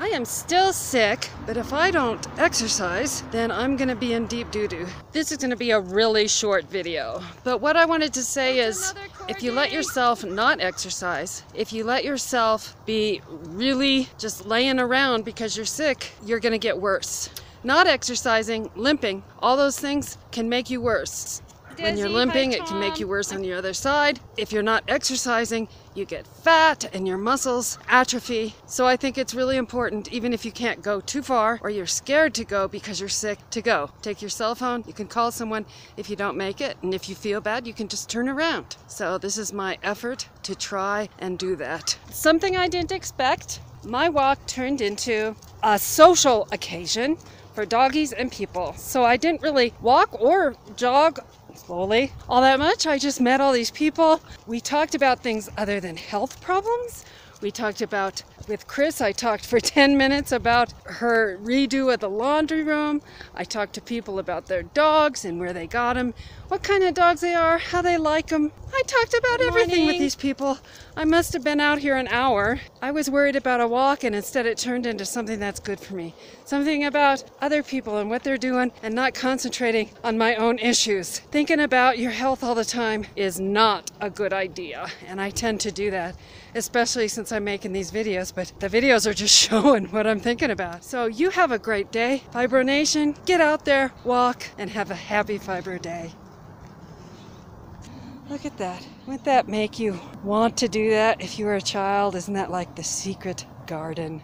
I am still sick, but if I don't exercise, then I'm gonna be in deep doo doo. This is gonna be a really short video, but what I wanted to say is if you let yourself not exercise, if you let yourself be really just laying around because you're sick, you're gonna get worse. Not exercising, limping, all those things can make you worse. When you're limping, it can make you worse on the other side. If you're not exercising, you get fat and your muscles atrophy. So I think it's really important, even if you can't go too far or you're scared to go because you're sick, to go. Take your cell phone, you can call someone if you don't make it, and if you feel bad, you can just turn around. So this is my effort to try and do that. Something I didn't expect. My walk turned into a social occasion for doggies and people. So I didn't really walk or jog slowly all that much. I just met all these people. We talked about things other than health problems. We talked about, with Chris, I talked for 10 minutes about her redo of the laundry room. I talked to people about their dogs and where they got them, what kind of dogs they are, how they like them. I talked about everything with these people. I must have been out here an hour. I was worried about a walk, and instead it turned into something that's good for me. Something about other people and what they're doing, and not concentrating on my own issues. Thinking about your health all the time is not a good idea, and I tend to do that, especially since I'm making these videos. But the videos are just showing what I'm thinking about. So you have a great day, Fibro Nation. Get out there, walk, and have a happy Fibro Day. Look at that. Wouldn't that make you want to do that if you were a child? Isn't that like the secret garden?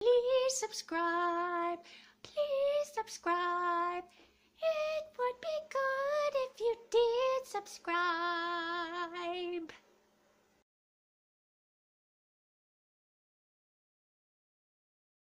Please subscribe. Please subscribe. It would be good if you did subscribe.